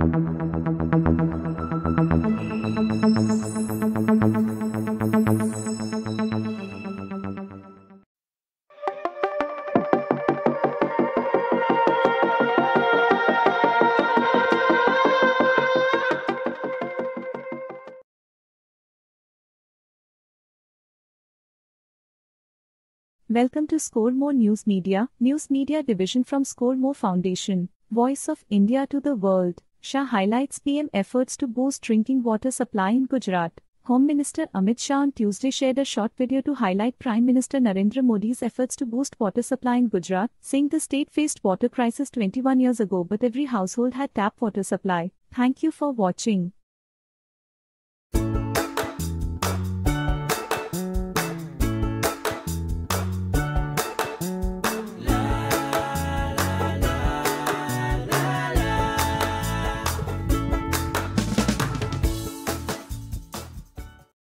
Welcome to Scoremore News Media, News Media Division from Scoremore Foundation, Voice of India to the World. Shah highlights PM efforts to boost drinking water supply in Gujarat. Home Minister Amit Shah on Tuesday shared a short video to highlight Prime Minister Narendra Modi's efforts to boost water supply in Gujarat, saying the state faced water crisis 21 years ago but every household had tap water supply. Thank you for watching.